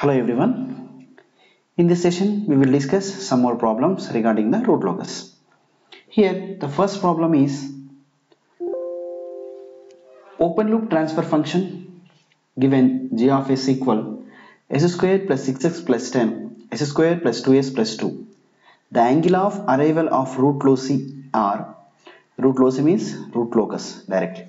Hello everyone. In this session we will discuss some more problems regarding the root locus. Here the first problem is open loop transfer function given g of s equal s square plus 6x plus 10 s square plus 2s plus 2. The angle of arrival of root loci are root loci means root locus directly.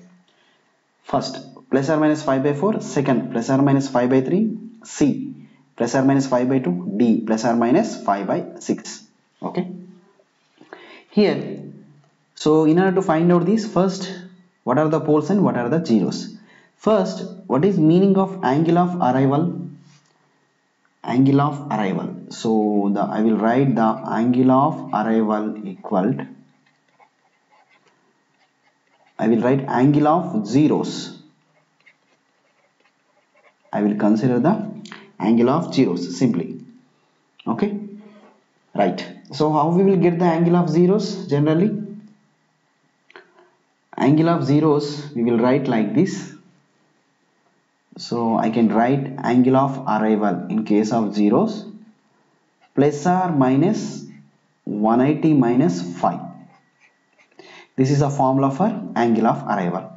First plus or minus pi by 4 second plus or minus pi by 3 c plus or minus pi by 2 d plus or minus pi by 6 okay? Here so in order to find out this first what are the poles and what are the zeros? First what is meaning of angle of arrival? Angle of arrival. So the i will write the angle of arrival equal to I will write angle of zeros. I will consider the angle of zeros simply. Okay? Right. So how we will get the angle of zeros generally? Angle of zeros we will write like this. So I can write angle of arrival in case of zeros plus or minus 180 minus phi this is a formula for angle of arrival.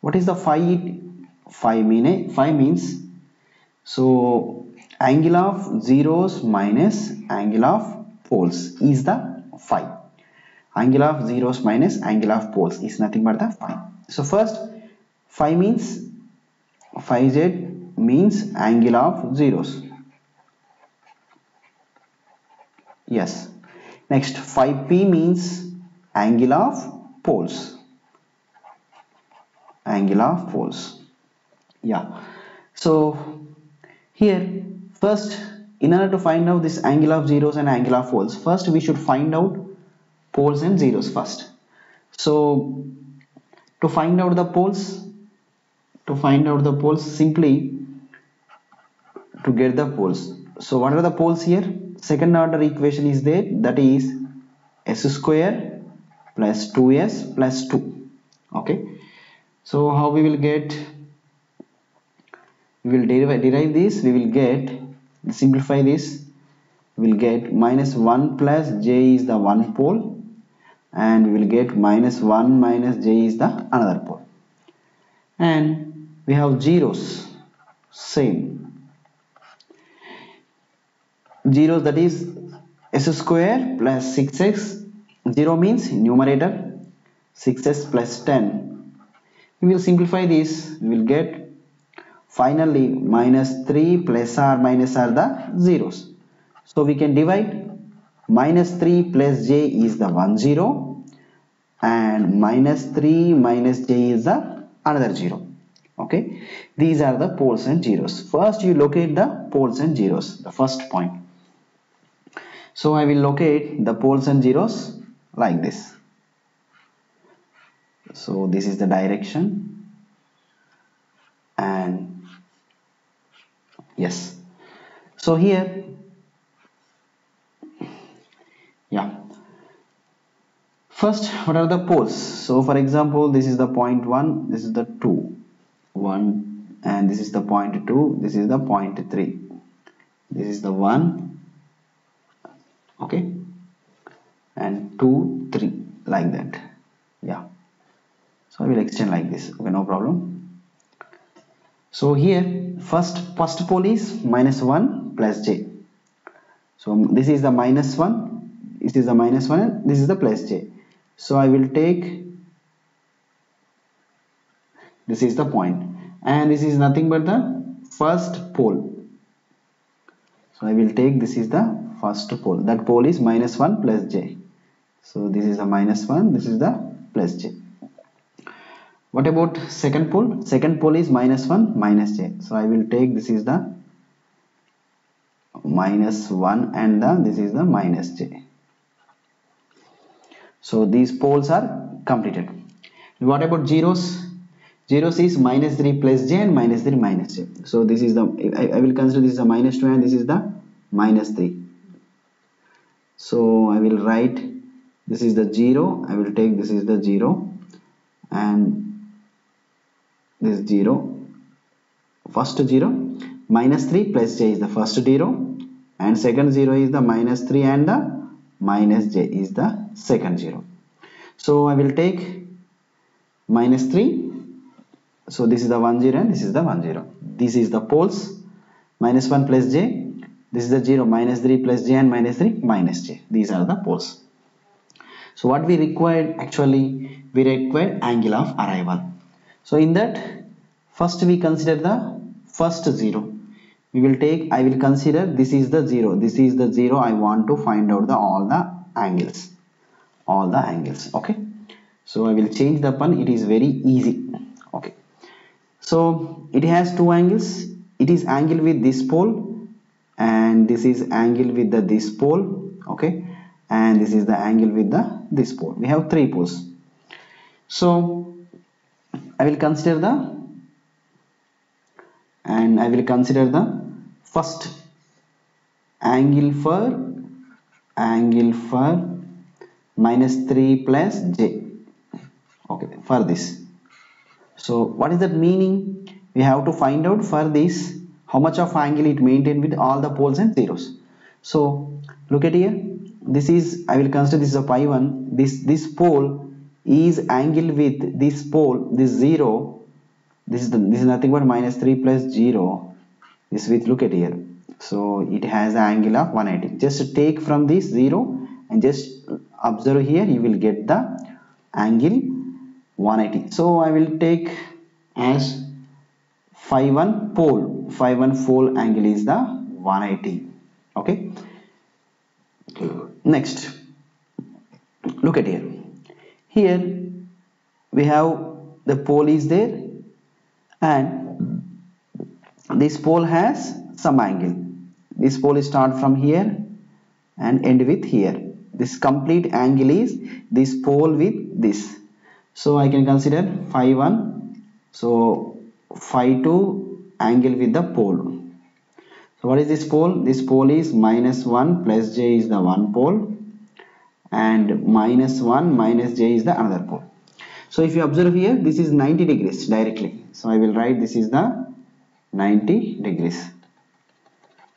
What is the phi phi mean phi means so angle of zeros minus angle of poles is the phi. Angle of zeros minus angle of poles is nothing but the phi. So first phi means phi z means angle of zeros. Yes. Next phi p means angle of poles. Angle of poles. Yeah. So here first in order to find out this angle of zeros and angle of poles first we should find out poles and zeros first. So to find out the poles to find out the poles simply to get the poles. So what are the poles here? Second order equation is there that is s square plus 2s plus 2 okay. So how we will get we will derive, derive this we will get simplify this we will get minus 1 plus j is the one pole and we will get minus 1 minus j is the another pole. And we have zeros same. Zeros that is s square plus 6x 0 means numerator 6s plus 10 we will simplify this we will get finally minus 3 plus r minus are the zeros. So we can divide. Minus 3 plus j is the 1 0 and minus 3 minus j is the another 0 okay? These are the poles and zeros. First you locate the poles and zeros the first point. So I will locate the poles and zeros like this. So this is the direction. And yes. So here yeah. First what are the poles? So for example this is the point 1 this is the 2 1 and this is the point 2 this is the point 3 this is the 1 okay? And 2 3 like that yeah. So I will extend like this okay no problem so here first first pole is minus 1 plus j. So this is the minus 1 this is the minus 1 and this is the plus j. So I will take this is the point. And this is nothing but the first pole. So I will take this is the first pole. That pole is minus 1 plus j. So this is the minus 1 this is the plus j what about second pole? Second pole is minus 1 minus j so I will take this is the minus 1 and the this is the minus j. So these poles are completed. What about zeros? Zeros is minus 3 plus j and minus 3 minus j so this is the I, I will consider this is the minus 2 and this is the minus 3 so I will write this is the 0 I will take this is the 0 and this 0 first 0 minus 3 plus j is the first 0 and second 0 is the minus 3 and the minus j is the second 0 so I will take minus 3 so this is the 1 0 and this is the 1 0 this is the poles minus 1 plus j. This is the 0 minus 3 plus j and minus 3 minus j. These are the poles. So what we required actually we required angle of arrival so in that first we consider the first 0 we will take I will consider this is the 0 this is the 0 I want to find out the all the angles. All the angles. Okay? So I will change the pun it is very easy. Okay? So it has two angles. It is angle with this pole and this is angle with the this pole. Okay? And this is the angle with the this pole. We have three poles. So I will consider the and I will consider the first angle for angle for minus 3 plus j. Okay for this. So what is that meaning? We have to find out for this how much of angle it maintain with all the poles and zeros. So look at here. This is I will consider this is a pi 1 this this pole is angle with this pole this 0 this is the, this is nothing but minus 3 plus 0 this with look at here. So it has an angle of 180 just take from this 0 and just observe here you will get the angle 180 so I will take as phi 1 pole. Phi 1 pole angle is the 180 okay? Next. Look at here here we have the pole is there and this pole has some angle. This pole start from here and end with here. This complete angle is this pole with this. So I can consider phi 1 so phi 2 angle with the pole. So what is this pole? This pole is minus 1 plus j is the one pole and minus 1 minus j is the another pole. So if you observe here this is 90 degrees directly. So I will write this is the 90 degrees.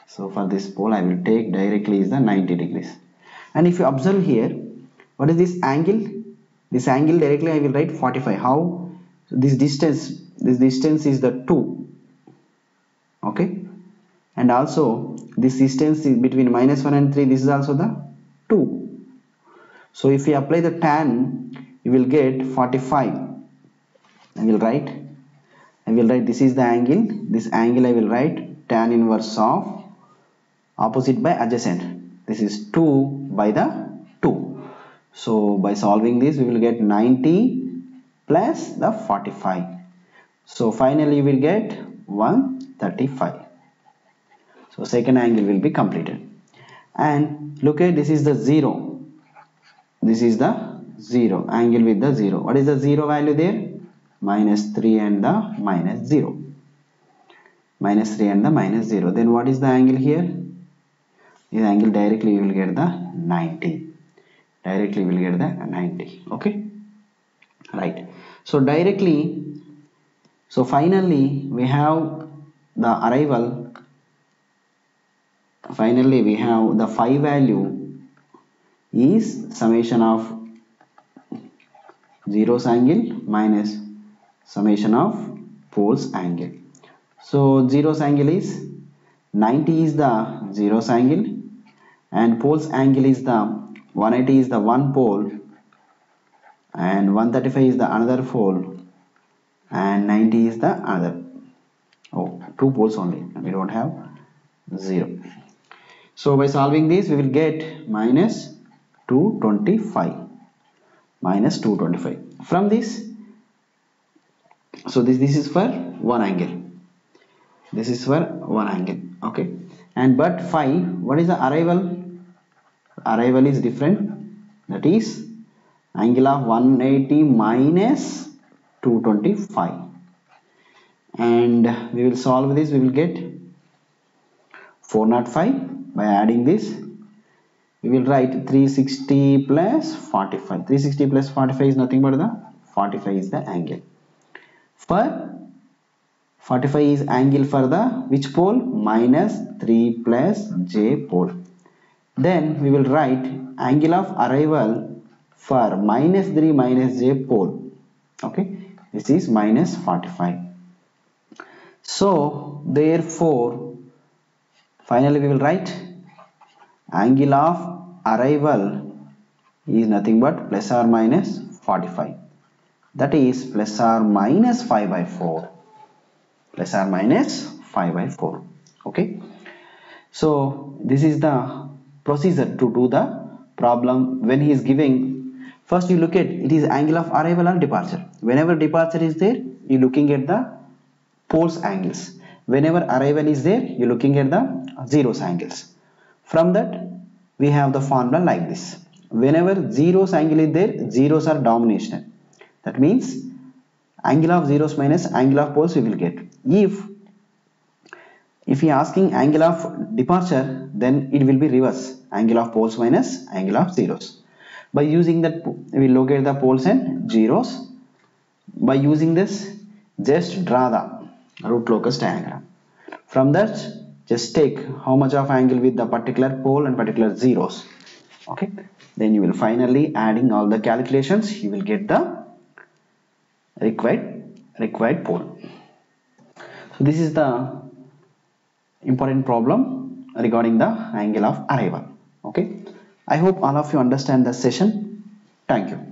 So for this pole I will take directly is the 90 degrees. And if you observe here what is this angle? This angle directly I will write 45 how? So this distance this distance is the 2 okay? And also this distance is between minus 1 and 3 this is also the 2 so if we apply the tan you will get 45 I will write I will write this is the angle. This angle I will write tan inverse of opposite by adjacent. This is 2 by the 2 so by solving this we will get 90 plus the 45 so finally we will get 135 so second angle will be completed. And look at this is the 0 this is the 0 angle with the 0 what is the 0 value there? Minus 3 and the minus 0 minus 3 and the minus 0 then what is the angle here? This angle directly you will get the 90 directly we will get the 90 okay? Right. So directly so finally we have the arrival. Finally we have the phi value is summation of zeros angle minus summation of poles angle. So zeros angle is 90 is the zeros angle and poles angle is the 180 is the one pole and 135 is the another pole and 90 is the other. Oh two poles only we don't have zero. So by solving this we will get minus 225 minus 225 from this so this this is for one angle. This is for one angle okay? And but phi what is the arrival? Arrival is different. That is angle of 180 minus 225 and we will solve this. We will get 405 by adding this we will write 360 plus 45 360 plus 45 is nothing but the 45 is the angle. For 45 is angle for the which pole? Minus 3 plus j pole. Then we will write angle of arrival for minus 3 minus j pole. Okay? This is minus 45 so therefore finally we will write angle of arrival is nothing but plus or minus 45 that is plus or minus pi by 4 plus or minus pi by 4 okay? So this is the procedure to do the problem when he is giving. First you look at it is angle of arrival or departure. Whenever departure is there you're looking at the poles angles. Whenever arrival is there you're looking at the zeros angles from that we have the formula like this. Whenever zeros angle is there zeros are domination that means angle of zeros minus angle of poles we will get. If if he asking angle of departure then it will be reverse. Angle of poles minus angle of zeros. By using that we locate the poles and zeros. By using this just draw the root locus diagram. From that just take how much of angle with the particular pole and particular zeros. Okay? Then you will finally adding all the calculations you will get the required required pole. So this is the important problem regarding the angle of arrival. Okay? I hope all of you understand the session. Thank you